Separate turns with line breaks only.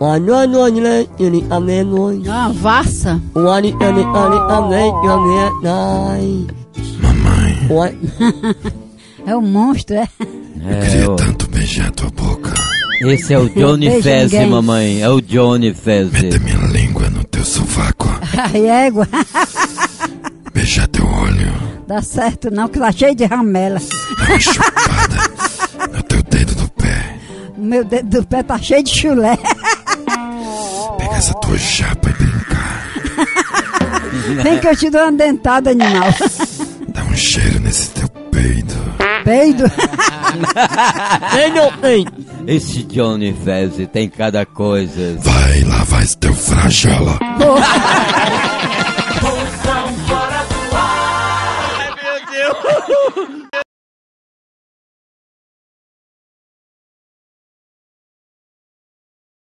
Wani wani wani le yoni ame noi.
É uma vassa.
Wani yoni ani ame yoni nai.
Mamãe.
É um monstro, é?
eu
É,
queria
ó,
tanto beijar tua boca.
esse é o Johnny Fezzi, mamãe. É o Johnny Fezzi.
Meter minha língua no teu sovaco.
Ai, égua.
Beijar teu olho.
Dá certo não, que tá cheio de ramela.
Dar uma chupada no teu dedo do pé.
O meu dedo do pé tá cheio de chulé
essa tua japa é brincar.
Vem que eu te dou uma dentada, animal.
Dá um cheiro nesse teu peido.
Peido?
Tem ou tem?
Esse Johnny Fezzi tem cada coisa.
Vai lá, vai teu frajola. Ai, meu Deus.